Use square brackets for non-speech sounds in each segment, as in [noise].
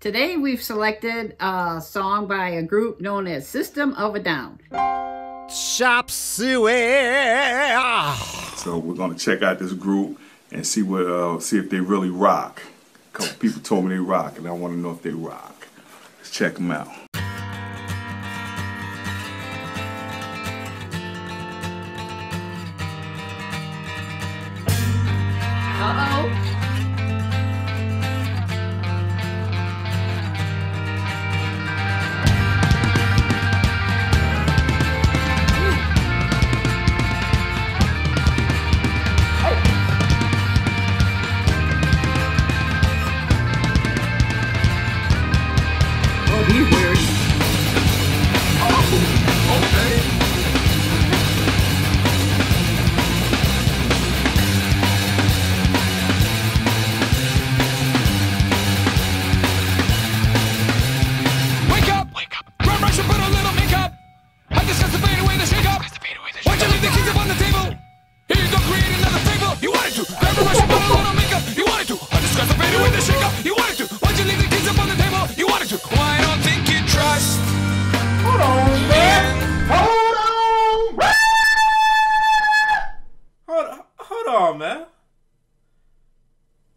Today we've selected a song by a group known as System of a Down. Chop suey. So we're gonna check out this group and see what uh, see if they really rock. A couple people told me they rock, and I want to know if they rock. Let's check them out.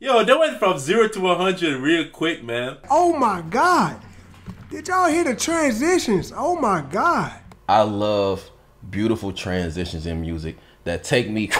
Yo, that went from zero to 100 real quick, man. Oh my God. Did y'all hear the transitions? Oh my God. I love beautiful transitions in music that take me,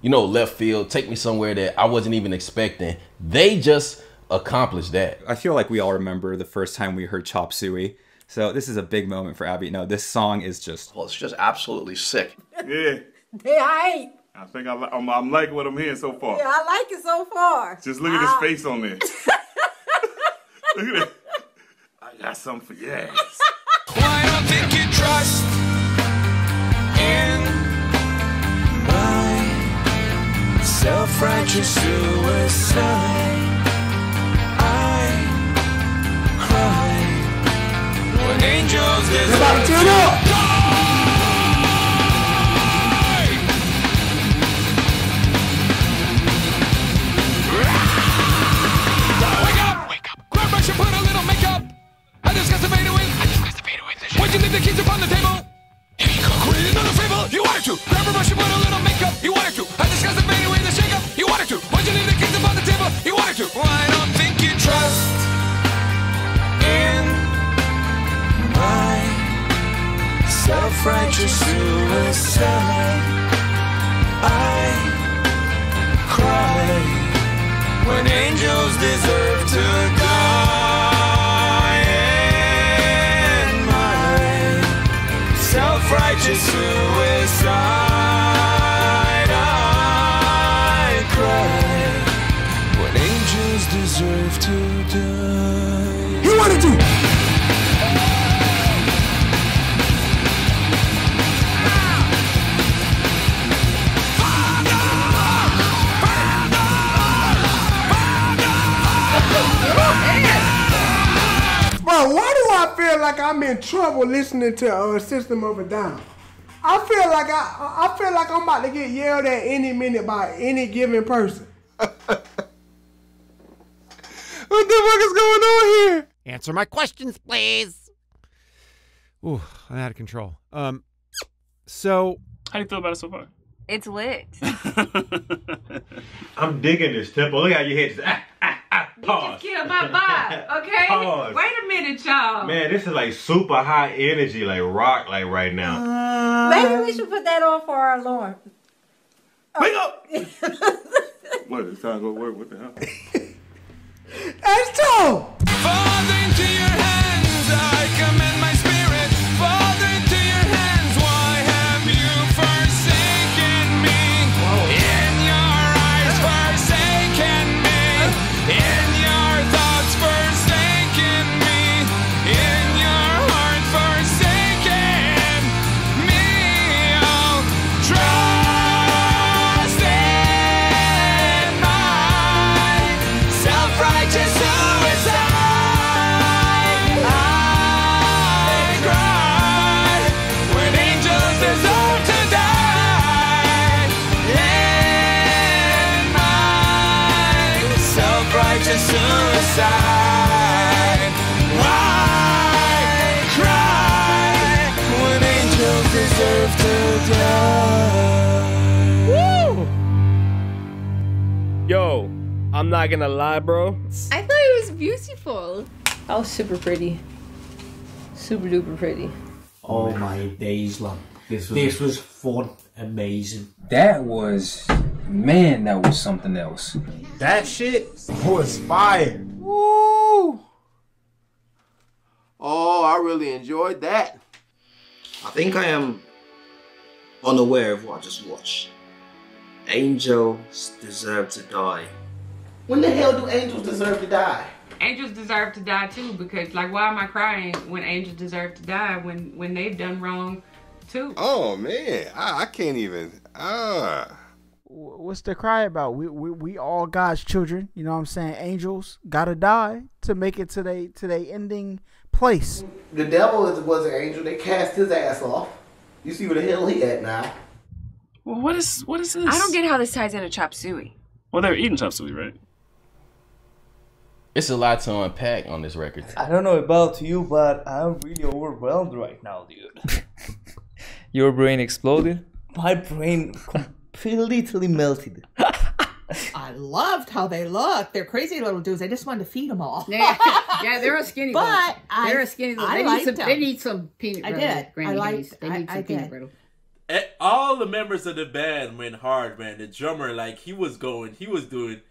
you know, left field, take me somewhere that I wasn't even expecting. They just accomplished that. I feel like we all remember the first time we heard Chop Suey. So this is a big moment for Abbee. No, this song is just Well, it's just absolutely sick. Yeah, Yeah, I ain't. I think I li- I'm, I'm liking what I'm hearing so far. Yeah, I like it so far. Just look at his face on there. [laughs] look at it. I got something for you. ass. Why I don't think you trust in my self-righteous suicide? I cry when angels Everybody deserve turn up. Self-righteous suicide. I cry when angels deserve to I'm in trouble listening to uh, System of a Down? I feel like I, I feel like I'm about to get yelled at any minute by any given person. [laughs] What the fuck is going on here? Answer my questions, please. Ooh, I'm out of control. Um, so How do you feel about it so far? It's lit. [laughs] [laughs] I'm digging this tempo. Look how your head just ah, pause. Kill my vibe, okay? Pause. Wait a minute, y'all. Man, this is like super high energy, like rock, like right now. Um, Maybe we should put that on for our alarm. Oh. Wake [laughs] up! what, it's time to go work? What the hell? That's Joe. I'm not gonna lie, bro. I thought it was beautiful. I was super pretty. Super duper pretty. Oh my days, love. This This was- was, fun, amazing. That was, man, that was something else. That shit was fire. Woo! Oh, I really enjoyed that. I think I am unaware of what I just watched. Angels deserve to die. When the hell do angels deserve to die? Angels deserve to die too because like why am I crying when angels deserve to die when when they've done wrong too? Oh man, I, I can't even. Ah. What's the cry about? We, we we all God's children. You know what I'm saying? Angels gotta die to make it to they to their ending place. The devil is, was an angel. They cast his ass off. You see where the hell he at now? Well, what is what is this? I don't get how this ties into chop suey. Well, they're eating chop suey, right? It's a lot to unpack on this record. I don't know about you, but I'm really overwhelmed right now, dude. [laughs] Your brain exploded? My brain completely melted. [laughs] I loved how they looked. They're crazy little dudes. I just wanted to feed them all. Yeah, [laughs] yeah, they're a skinny But bunch. I- They're a skinny bunch. I They need liked some. them. They need some peanut I butter. did. Granny I liked- They need I- some I peanut did. butter. Eh, all the members of the band went hard, man. The drummer, like he was going, he was doing,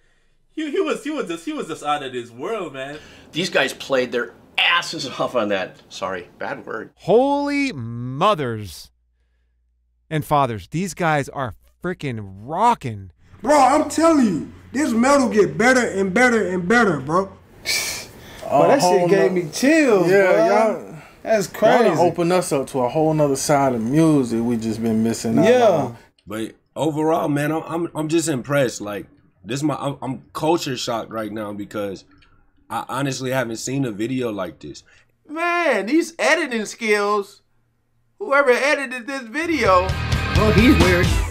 he, he was he was just he was just out of this world, man. These guys played their asses off on that. Sorry, bad word. Holy mothers and fathers. These guys are freaking rocking. Bro, I'm telling you, this metal get better and better and better, bro. But that shit gave me chills, Yeah, bro. y'all. That's Y'all crazy. open us up to a whole nother side of music we just been missing out Yeah. on. But overall, man, I'm I'm, I'm just impressed. Like this, my I'm, I'm culture shocked right now because I honestly haven't seen a video like this. Man, these editing skills. Whoever edited this video. Well, he's weird.